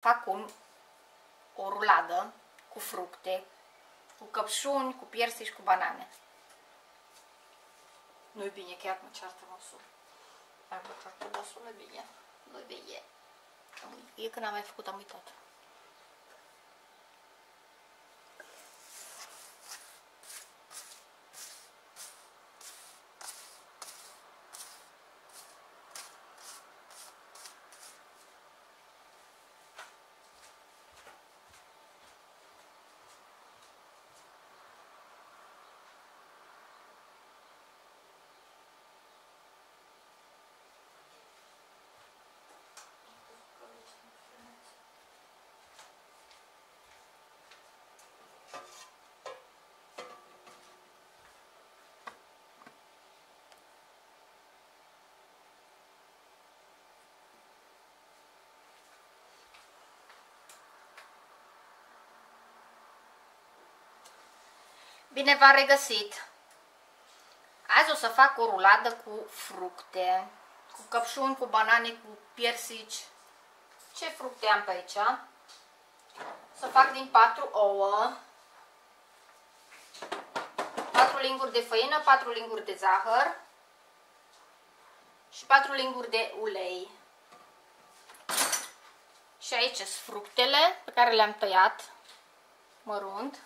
fac un, o ruladă cu fructe, cu căpșuni, cu piersi și cu banane. Nu-i bine, chiar mă ceartă mosul. Ai bătut mosul, nu-i bine. Nu-i bine. E când am mai făcut, am uitat. Bine v-am regăsit! Azi o să fac o ruladă cu fructe, cu căpșuni, cu banane, cu piersici. Ce fructe am pe aici? Să fac din 4 ouă, 4 linguri de făină, 4 linguri de zahăr și 4 linguri de ulei. Și aici sunt fructele pe care le-am tăiat mărunt.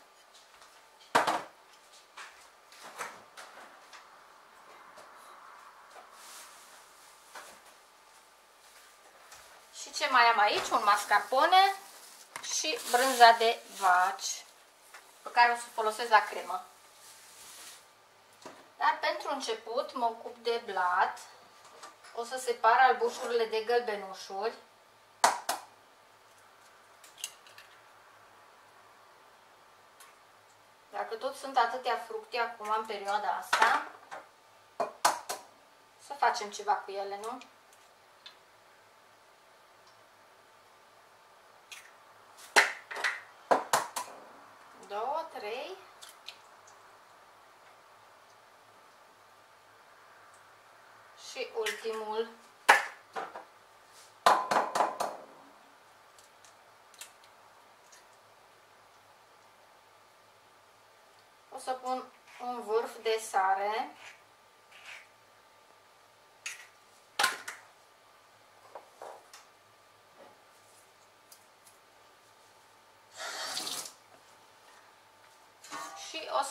ce mai am aici? Un mascarpone și brânza de vaci pe care o să folosesc la cremă. Dar pentru început mă ocup de blat. O să separ albușurile de gălbenușuri. Dacă tot sunt atâtea fructe acum în perioada asta, să facem ceva cu ele, nu? două, trei. Și ultimul. O să pun un vârf de sare.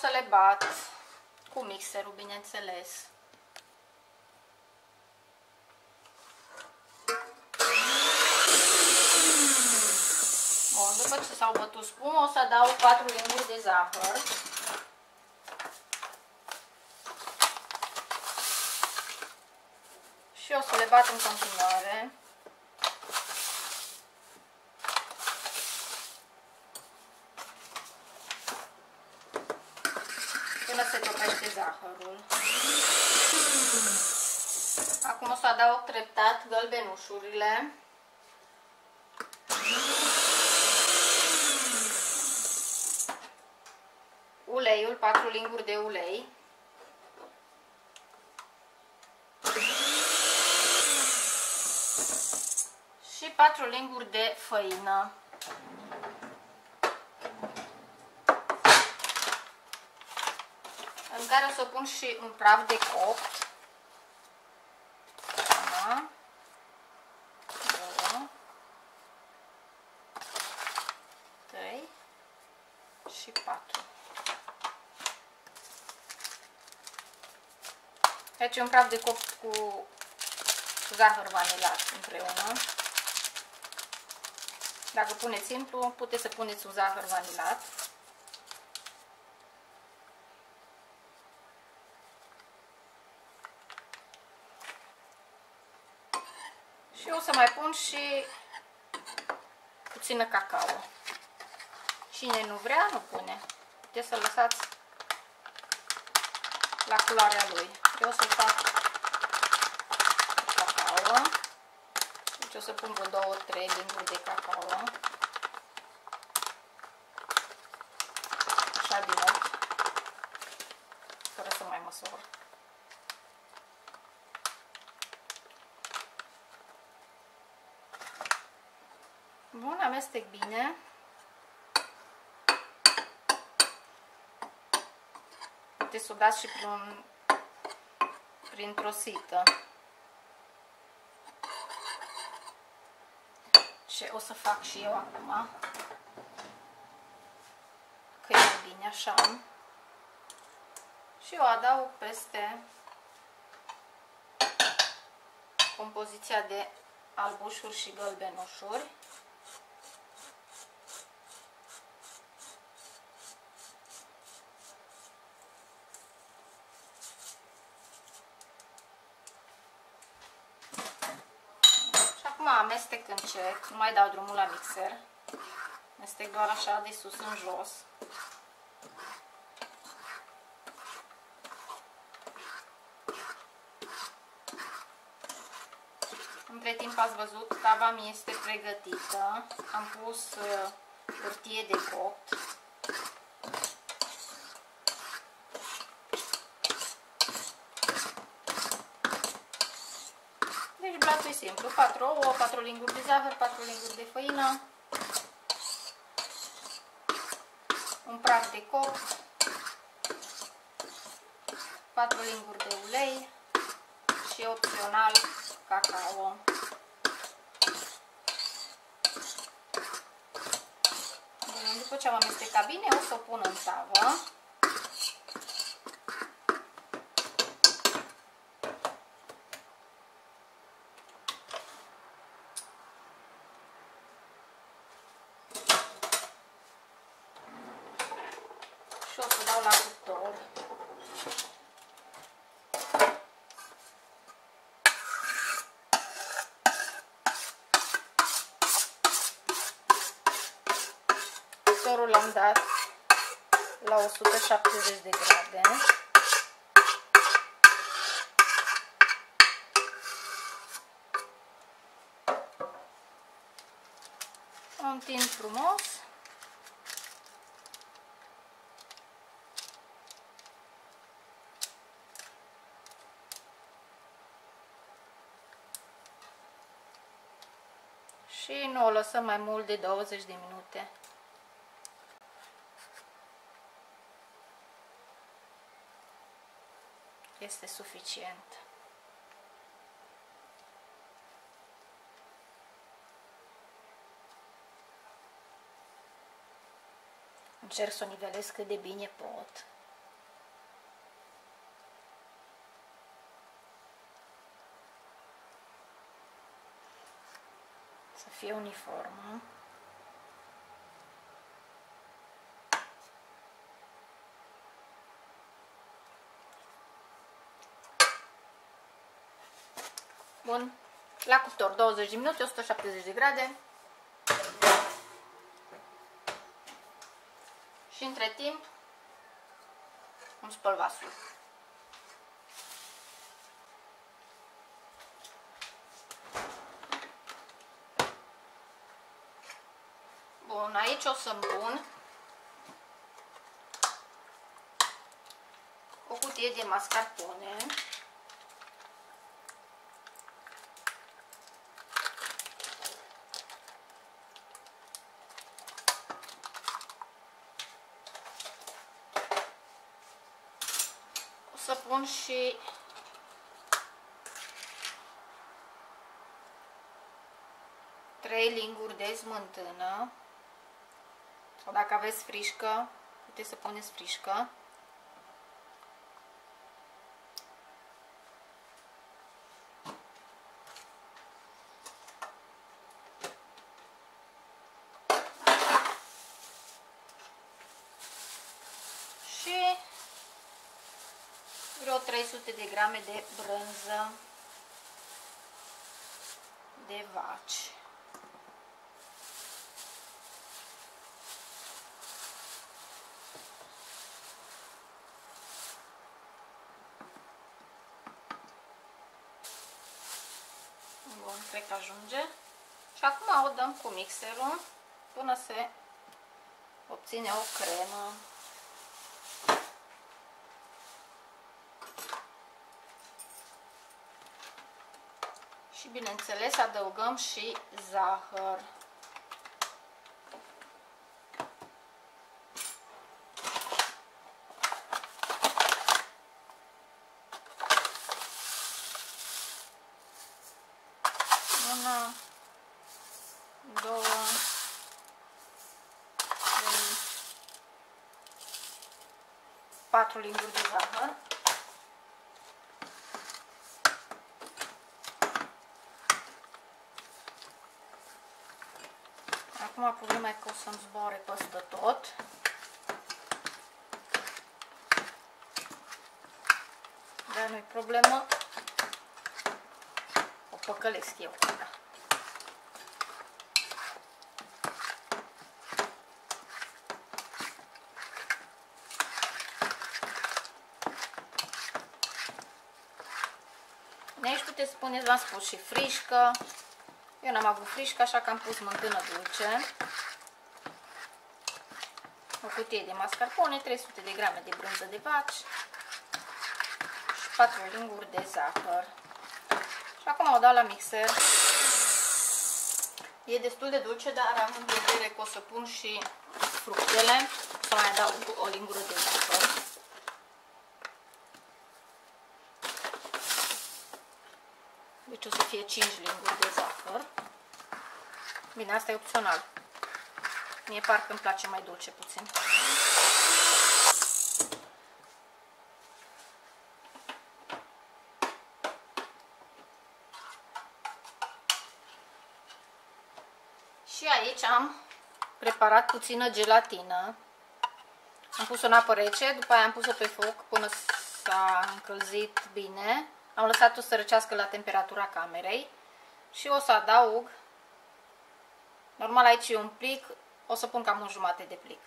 să le bat cu mixerul, bineînțeles. Bun, după ce s-au bătut spumă, o să adaug 4 linguri de zahăr. Și o să le bat în continuare. până se topește zahărul. Acum o să adaug treptat gălbenușurile. Uleiul, 4 linguri de ulei. Și 4 linguri de făină. în care o să pun și un praf de copt. Una, două, trei și patru. Aici un praf de copt cu zahăr vanilat împreună. Dacă puneți simplu, puteți să puneți un zahăr vanilat. Și o să mai pun și puțină cacao. Cine nu vrea, nu pune. Puteți să lăsați la culoarea lui. Eu o să fac cacao. Deci o să pun vreo 2-3 linguri de cacao. Așa din ochi. Fără să mai măsor. Bun, amestec bine. Puteți să o dați și prin, printr-o sită. Ce o să fac și eu acum. Că e bine așa. Și o adaug peste compoziția de albușuri și gălbenușuri. Și acum amestec încet, nu mai dau drumul la mixer. Amestec doar așa de sus în jos. Între timp ați văzut, tava mi este pregătită. Am pus uh, hârtie de copt. Deci blatul e simplu. 4 ouă, 4 linguri de zahăr, 4 linguri de făină, un prag de copt, 4 linguri de ulei și opțional cacao. Bun, după ce am amestecat bine, o să o pun în tavă. Și o să dau la cuptor. Cuptorul l-am dat la 170 de grade. O întind frumos. Și nu o lăsăm mai mult de 20 de minute. Este suficient. Încerc să o nivelez cât de bine pot. Să fie uniformă. Bun. La cuptor 20 de minute, 170 de grade. Și între timp îmi spăl vasul. Bun, aici o să-mi pun o cutie de mascarpone. O să pun și trei linguri de smântână sau dacă aveți frișcă, puteți să puneți frișcă. Și vreo 300 de grame de brânză de vaci. Bun, cred că ajunge. Și acum o dăm cu mixerul până se obține o cremă. și bineînțeles adăugăm și zahăr. Una, două, trei, patru linguri de zahăr. Acum problema e că o să-mi zboare peste tot. Dar nu-i problemă. O păcălesc eu. Da. Aici puteți spuneți, v-am spus și frișcă. Eu n-am avut frișcă, așa că am pus mântână dulce. O cutie de mascarpone, 300 de grame de brânză de vaci și 4 linguri de zahăr. Și acum o dau la mixer. E destul de dulce, dar am în vedere că o să pun și fructele. Să mai dau o lingură de zahăr. Deci o să fie 5 linguri de zahăr. Bine, asta e opțional. Mie parcă îmi place mai dulce puțin. Și aici am preparat puțină gelatină. Am pus-o în apă rece, după aia am pus-o pe foc până s-a încălzit bine. Am lăsat-o să răcească la temperatura camerei și o să adaug, normal aici e un plic, o să pun cam un jumate de plic.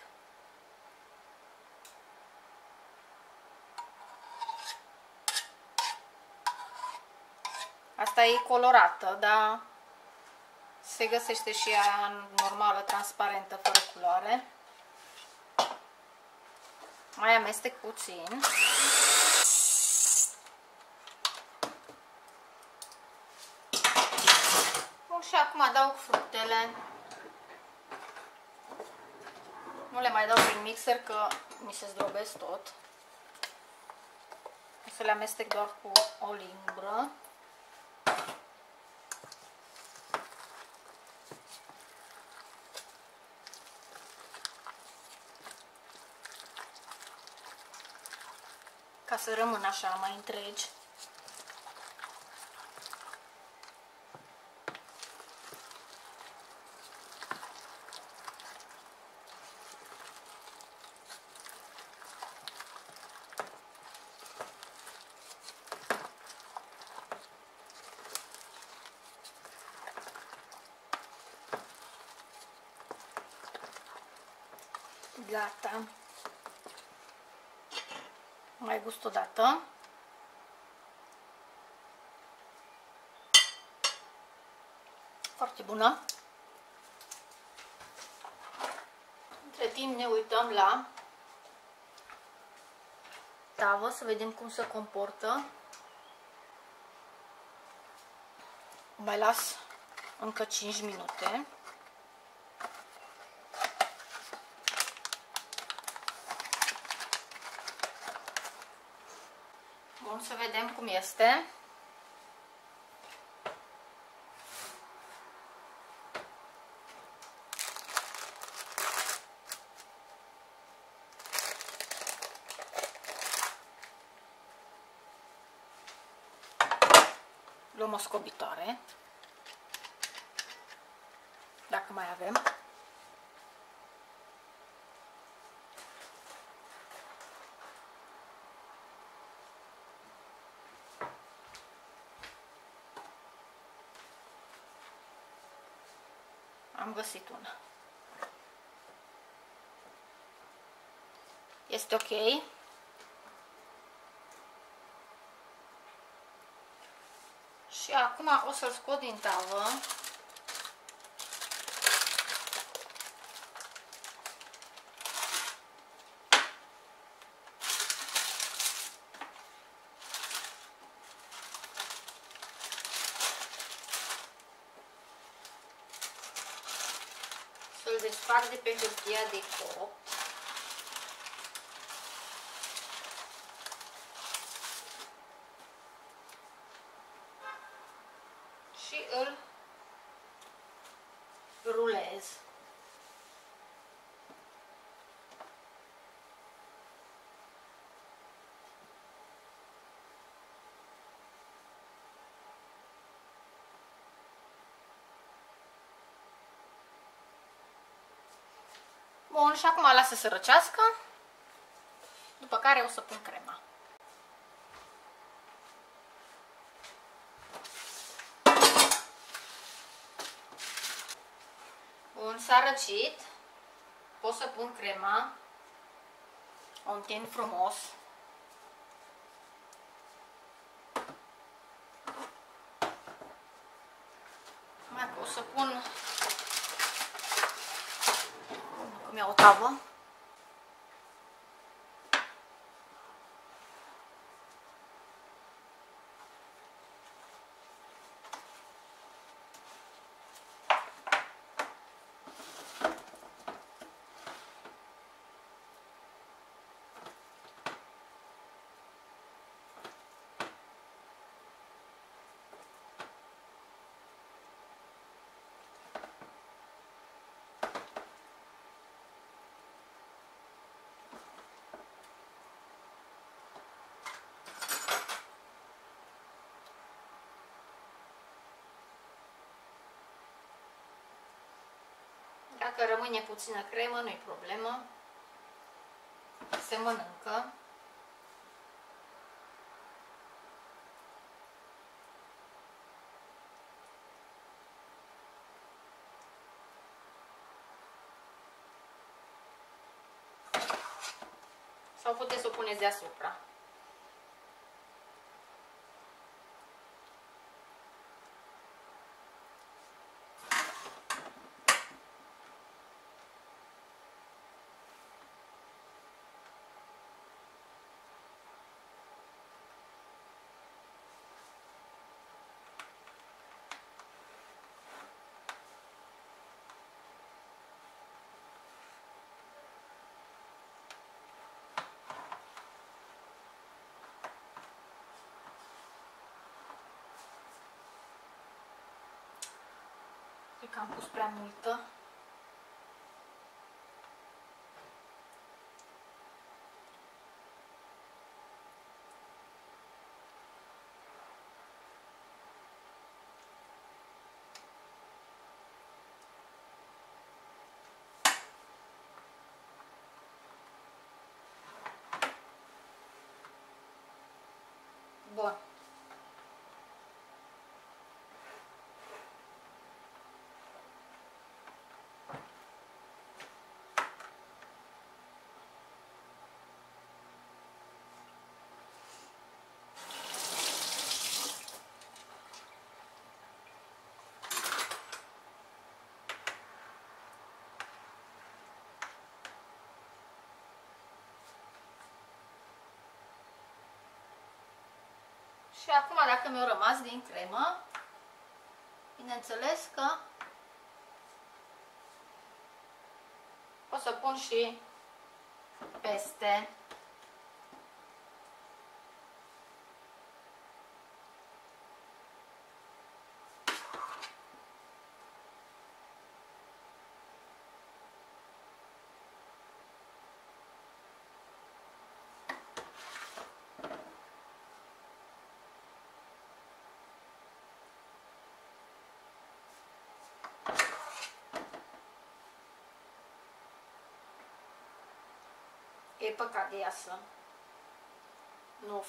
Asta e colorată, dar se găsește și aia normală, transparentă, fără culoare. Mai amestec puțin. Bun, și acum adaug fructele. Nu le mai dau prin mixer că mi se zdrobesc tot. O să le amestec doar cu o limbră. Ca să rămână așa mai întregi. Gata. Mai gust o dată. Foarte bună. Între timp ne uităm la tavă să vedem cum se comportă. Mai las încă 5 minute. Bun, să vedem cum este. Luăm o scobitoare. Dacă mai avem. Am găsit una. Este ok. Și acum o să-l scot din tavă. Să-l desfac de pe hârtia de copt. și îl rulez. Bun, și acum lasă să răcească, după care o să pun crema. Bun, s-a răcit. Pot să pun crema. O întind frumos. Mai pot să pun cum e o Dacă rămâne puțină cremă, nu-i problemă. Se mănâncă. Sau puteți să o puneți deasupra. Cred că am pus prea multă. Bun. Și acum, dacă mi-a rămas din cremă, bineînțeles că o să pun și peste E păcat de ea să nu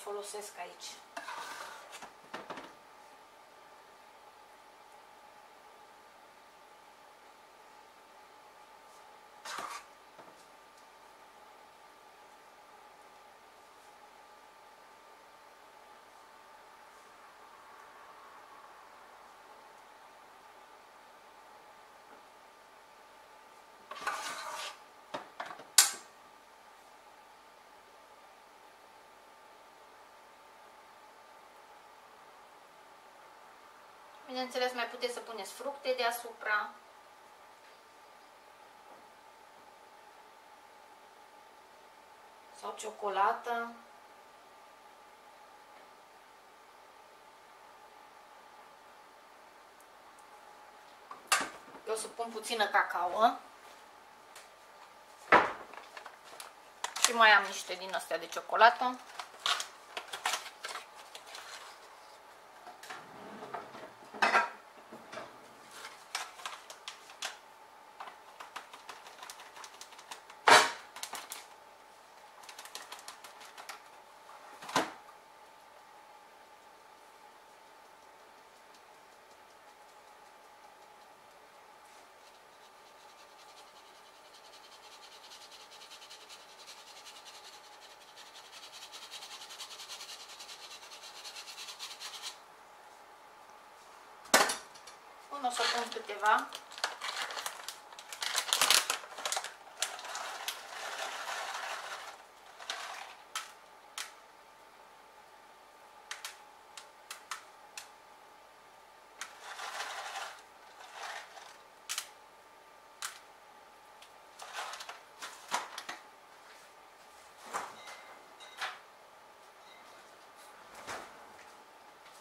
Bineînțeles, mai puteți să puneți fructe deasupra. Sau ciocolată. Eu o să pun puțină cacao. Și mai am niște din astea de ciocolată. Bun, o să pun câteva.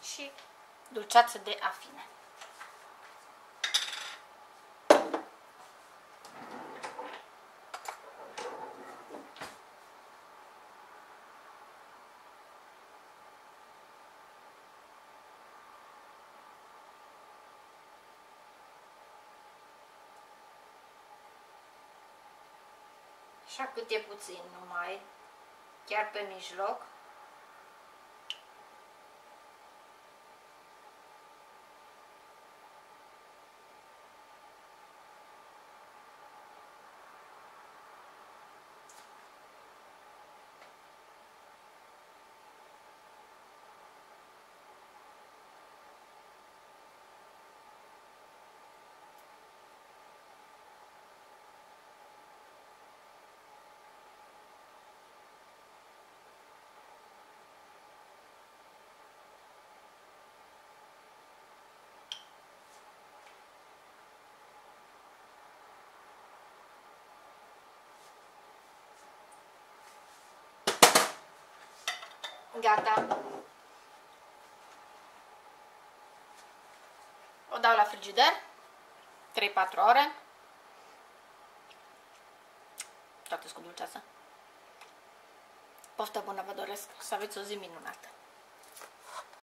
și dulceață de afine. Așa cât e puțin numai, chiar pe mijloc. Gata. O dau la frigider. 3-4 ore. Toate cu dulceață. Poftă bună vă doresc, să aveți o zi minunată.